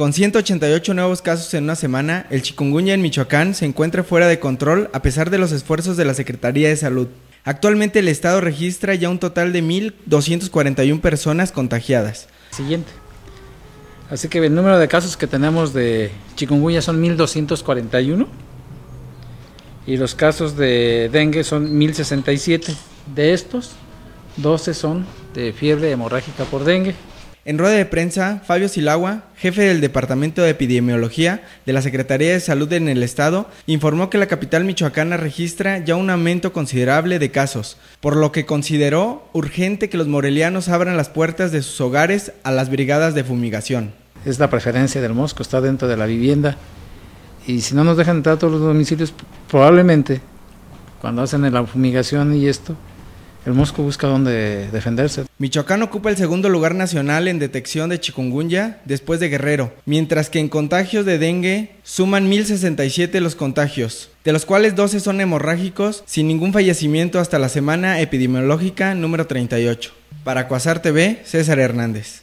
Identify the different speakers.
Speaker 1: Con 188 nuevos casos en una semana, el chikungunya en Michoacán se encuentra fuera de control a pesar de los esfuerzos de la Secretaría de Salud. Actualmente el estado registra ya un total de 1.241 personas contagiadas.
Speaker 2: Siguiente. Así que el número de casos que tenemos de chikungunya son 1.241 y los casos de dengue son 1.067. De estos, 12 son de fiebre hemorrágica por dengue.
Speaker 1: En rueda de prensa, Fabio Silagua, jefe del Departamento de Epidemiología de la Secretaría de Salud en el Estado, informó que la capital michoacana registra ya un aumento considerable de casos, por lo que consideró urgente que los morelianos abran las puertas de sus hogares a las brigadas de fumigación.
Speaker 2: Es la preferencia del mosco, está dentro de la vivienda y si no nos dejan entrar a todos los domicilios, probablemente cuando hacen la fumigación y esto, el mosco busca dónde defenderse.
Speaker 1: Michoacán ocupa el segundo lugar nacional en detección de chikungunya después de Guerrero, mientras que en contagios de dengue suman 1067 los contagios, de los cuales 12 son hemorrágicos, sin ningún fallecimiento hasta la semana epidemiológica número 38. Para Cuasar TV, César Hernández.